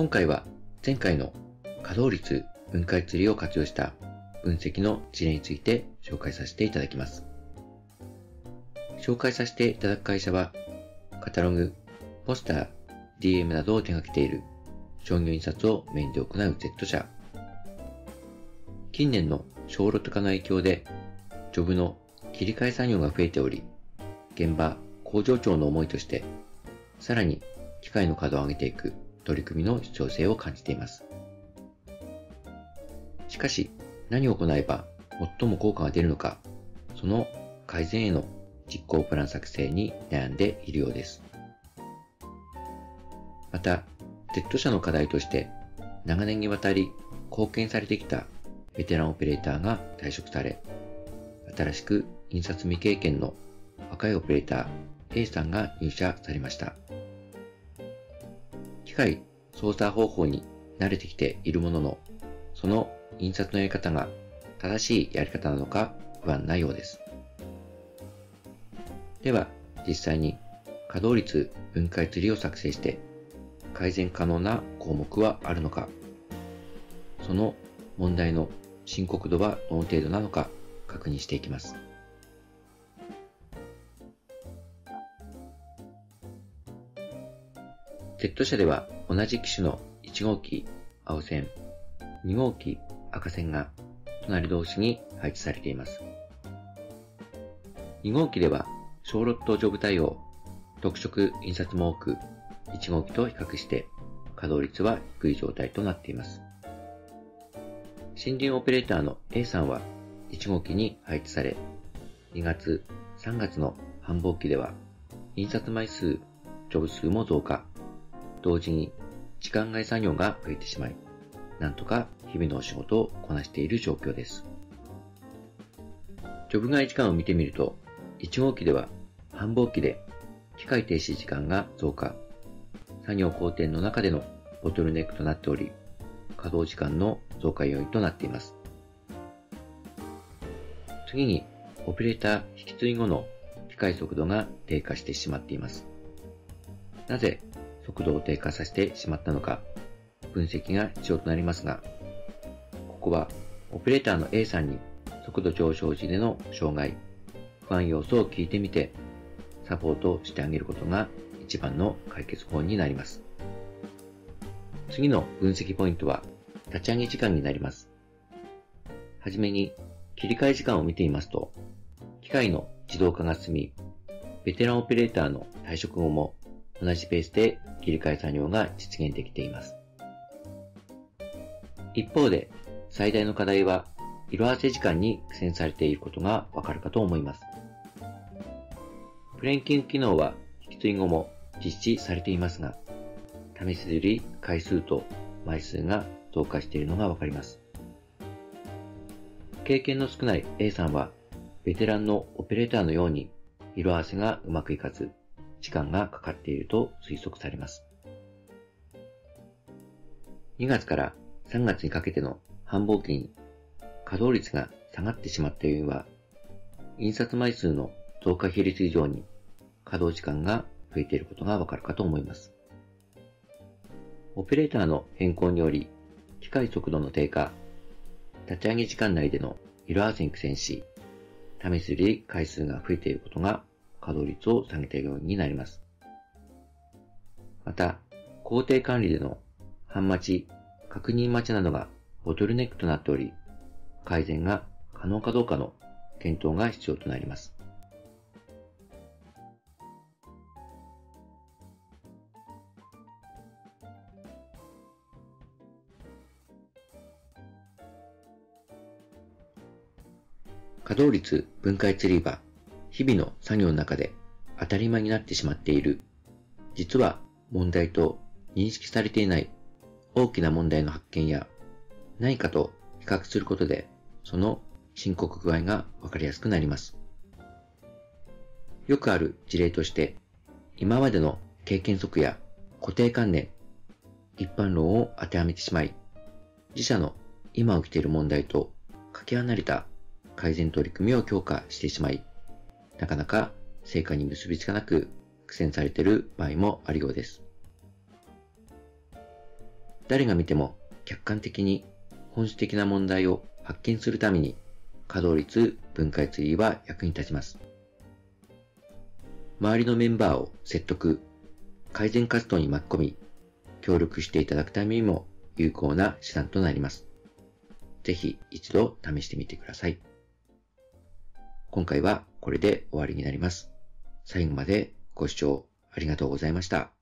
今回は前回の稼働率分解ツリーを活用した分析の事例について紹介させていただきます。紹介させていただく会社は、カタログ、ポスター、DM などを手掛けている商業印刷をメインで行う Z 社。近年の小ロット化の影響で、ジョブの切り替え作業が増えており、現場、工場長の思いとして、さらに機械の稼働を上げていく取り組みの必要性を感じています。しかし、何を行えば最も効果が出るのか、その改善への実行プラン作成に悩んでいるようです。また、Z 社の課題として長年にわたり貢献されてきたベテランオペレーターが退職され、新しく印刷未経験の若いオペレーター A さんが入社されました。機械操作方法に慣れてきているものの、その印刷のやり方が正しいやり方なのか不安なようです。では、実際に稼働率分解ツリーを作成して改善可能な項目はあるのか、その問題の深刻度はどの程度なのか確認していきます。Z 社では同じ機種の1号機青線、2号機赤線が隣同士に配置されています。2号機では小ロットジョブ対応、特色印刷も多く、1号機と比較して稼働率は低い状態となっています。森林オペレーターの A さんは1号機に配置され、2月、3月の繁忙期では印刷枚数、ジョブ数も増加。同時に時間外作業が増えてしまい、なんとか日々のお仕事をこなしている状況です。ジョブ外時間を見てみると、1号機では繁忙期で機械停止時間が増加。作業工程の中でのボトルネックとなっており、稼働時間の増加要因となっています。次に、オペレーター引き継ぎ後の機械速度が低下してしまっています。なぜ速度を低下させてしまったのか、分析が必要となりますが、ここはオペレーターの A さんに速度上昇時での障害、不安要素を聞いてみて、サポートしてあげることが一番の解決法になります。次の分析ポイントは、立ち上げ時間になります。はじめに、切り替え時間を見ていますと、機械の自動化が進み、ベテランオペレーターの退職後も同じペースで切り替え作業が実現できています。一方で、最大の課題は、色合わせ時間に苦戦されていることがわかるかと思います。プレンキング機能は引き継ぎ後も実施されていますが、試すより回数と枚数が増加しているのがわかります。経験の少ない A さんは、ベテランのオペレーターのように色合わせがうまくいかず、時間がかかっていると推測されます。2月から3月にかけての繁忙期に稼働率が下がってしまった要因は、印刷枚数の増加比率以上に稼働時間が増えていることがわかるかと思います。オペレーターの変更により、機械速度の低下、立ち上げ時間内での色合わせに苦戦し、試すより回数が増えていることが稼働率を下げた要因になります。また、工程管理での半待ち、確認待ちなどがボトルネックとなっており、改善が可能かどうかの検討が必要となります。稼働率分解ツリーは日々の作業の中で当たり前になってしまっている、実は問題と認識されていない大きな問題の発見や何かと比較することでその深刻具合がわかりやすくなります。よくある事例として、今までの経験則や固定観念、一般論を当てはめてしまい、自社の今起きている問題とかけ離れた改善取り組みを強化してしまい、なかなか成果に結びつかなく苦戦されている場合もあるようです。誰が見ても客観的に本質的な問題を発見するために稼働率分解ツリーは役に立ちます。周りのメンバーを説得、改善活動に巻き込み、協力していただくためにも有効な手段となります。ぜひ一度試してみてください。今回はこれで終わりになります。最後までご視聴ありがとうございました。